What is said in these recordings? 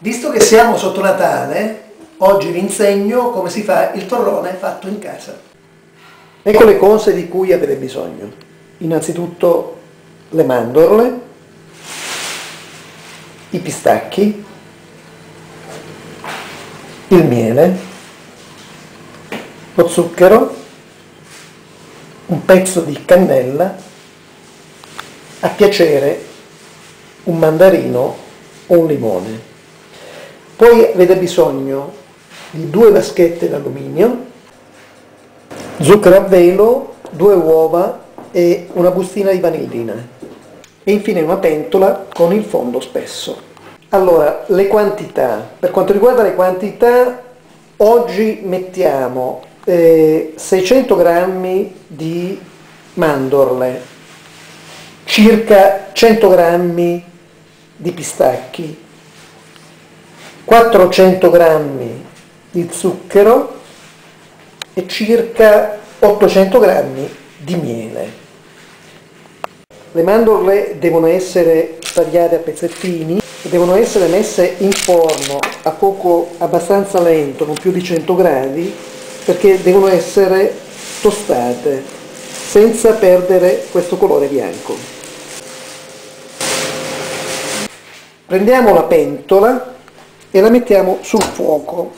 Visto che siamo sotto Natale, oggi vi insegno come si fa il torrone fatto in casa. Ecco le cose di cui avete bisogno. Innanzitutto le mandorle, i pistacchi, il miele, lo zucchero, un pezzo di cannella, a piacere un mandarino o un limone. Poi avete bisogno di due vaschette d'alluminio, zucchero a velo, due uova e una bustina di vanillina e infine una pentola con il fondo spesso. Allora, le quantità. Per quanto riguarda le quantità, oggi mettiamo eh, 600 g di mandorle, circa 100 g di pistacchi, 400 g di zucchero e circa 800 g di miele. Le mandorle devono essere tagliate a pezzettini e devono essere messe in forno a fuoco abbastanza lento, non più di 100 gradi, perché devono essere tostate senza perdere questo colore bianco. Prendiamo la pentola e la mettiamo sul fuoco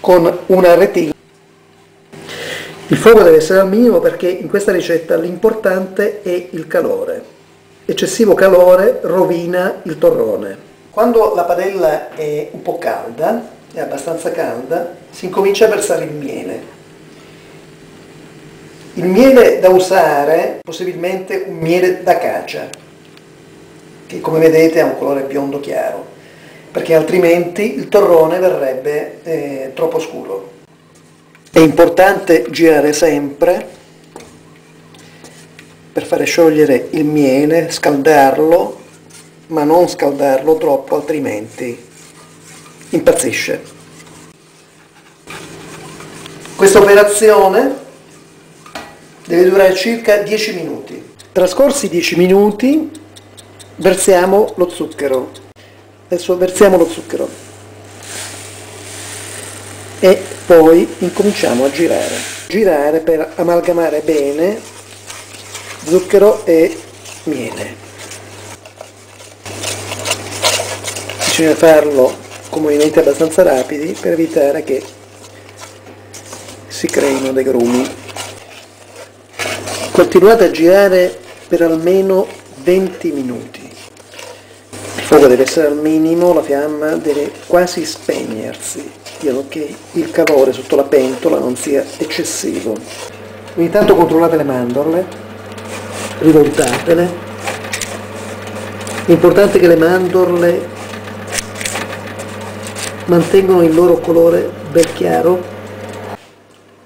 con una retina. Il fuoco deve essere al minimo perché in questa ricetta l'importante è il calore. Eccessivo calore rovina il torrone. Quando la padella è un po' calda, è abbastanza calda, si incomincia a versare il miele. Il miele da usare, possibilmente un miele d'acacia, che come vedete ha un colore biondo chiaro perché altrimenti il torrone verrebbe eh, troppo scuro. È importante girare sempre per fare sciogliere il miele, scaldarlo, ma non scaldarlo troppo altrimenti impazzisce. Questa operazione deve durare circa 10 minuti. Trascorsi 10 minuti versiamo lo zucchero adesso versiamo lo zucchero. E poi incominciamo a girare. Girare per amalgamare bene zucchero e miele. Bisogna farlo con movimenti abbastanza rapidi per evitare che si creino dei grumi. Continuate a girare per almeno 20 minuti fuoco deve essere al minimo, la fiamma deve quasi spegnersi, in modo che il calore sotto la pentola non sia eccessivo. Ogni tanto controllate le mandorle, rivoltatele. È importante che le mandorle mantengano il loro colore bel chiaro.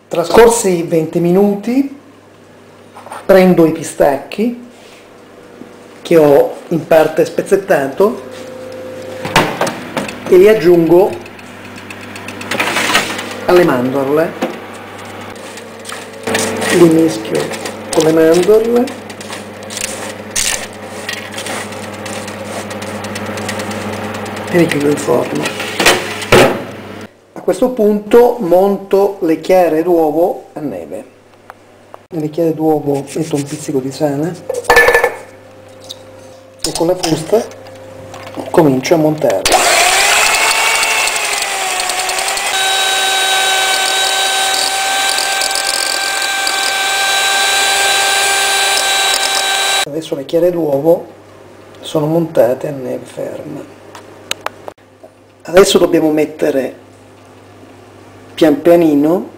Trascorsi 20 minuti prendo i pistacchi che ho in parte spezzettato e li aggiungo alle mandorle. Li mischio con le mandorle. E li chiudo in forno. A questo punto monto le chiare d'uovo a neve. Nelle chiare d'uovo metto un pizzico di sale con la frusta comincio a montarla. Adesso le chiare d'uovo sono montate a neve ferma. Adesso dobbiamo mettere pian pianino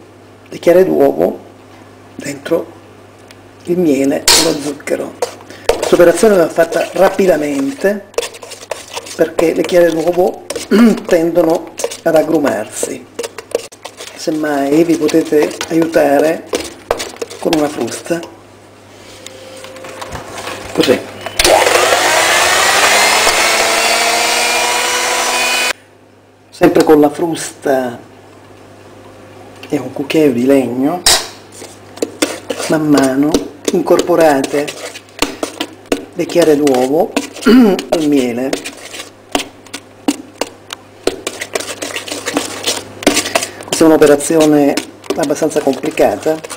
le chiare d'uovo dentro il miele e lo zucchero. Questa operazione va fatta rapidamente perché le chiare d'uovo tendono ad aggrumarsi. Semmai vi potete aiutare con una frusta. Così. Sempre con la frusta e un cucchiaio di legno, man mano incorporate becchiare l'uovo al miele. Questa è un'operazione abbastanza complicata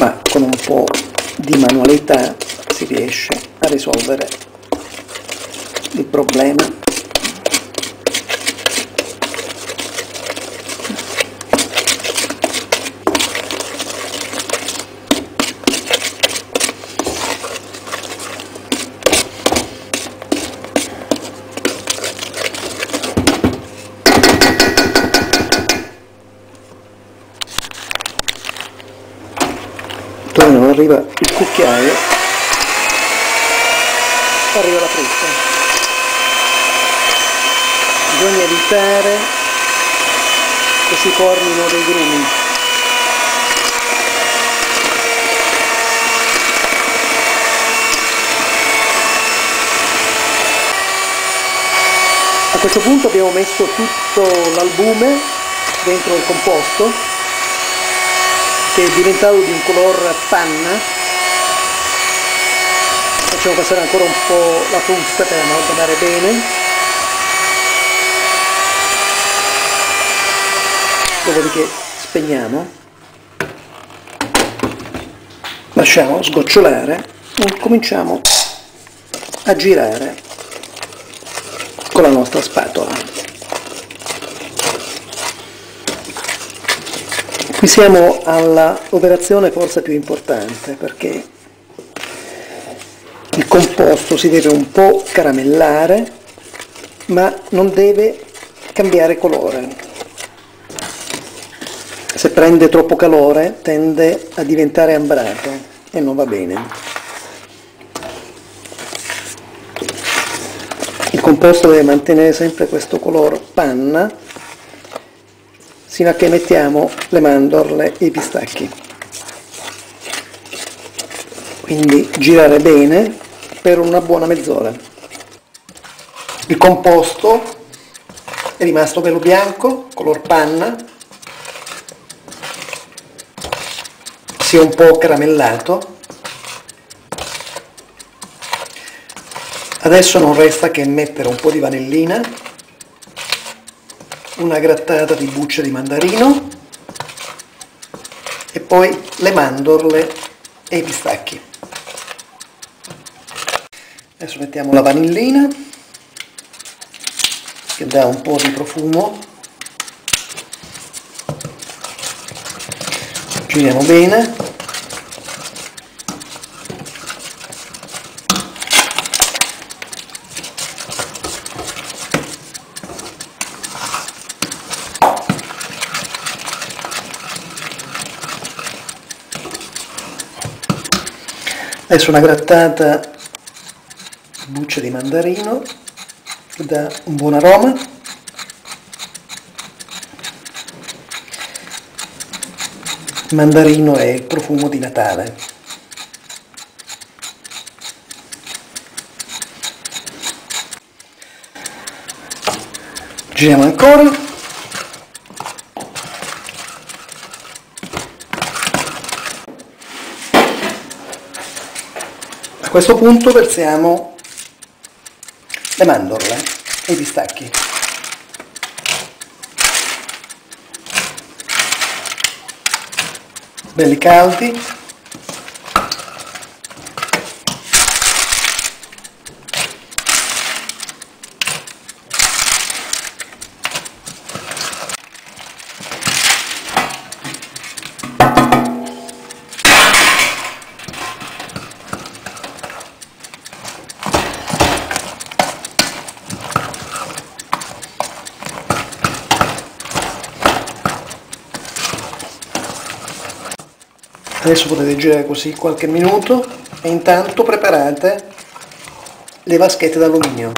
ma con un po' di manualità si riesce a risolvere il problema. Non arriva il cucchiaio. Arriva la frutta. Bisogna evitare che si formino dei grumi. A questo punto abbiamo messo tutto l'albume dentro il composto che è diventato di un color panna facciamo passare ancora un po' la frusta per amalgamare bene. Dopodiché spegniamo. Lasciamo sgocciolare e cominciamo a girare con la nostra spatola Qui siamo all'operazione forse più importante perché il composto si deve un po' caramellare ma non deve cambiare colore. Se prende troppo calore tende a diventare ambrato e non va bene. Il composto deve mantenere sempre questo colore panna sino a che mettiamo le mandorle e i pistacchi. Quindi girare bene per una buona mezz'ora. Il composto è rimasto bello bianco, color panna, si è un po' caramellato. Adesso non resta che mettere un po' di vanillina una grattata di bucce di mandarino e poi le mandorle e i pistacchi. Adesso mettiamo la vanillina che dà un po' di profumo. Giriamo bene. Adesso una grattata buccia di mandarino che dà un buon aroma. Il mandarino è il profumo di Natale. Giriamo ancora. A questo punto versiamo le mandorle e i pistacchi. Belli caldi. Adesso potete girare così qualche minuto e intanto preparate le vaschette d'alluminio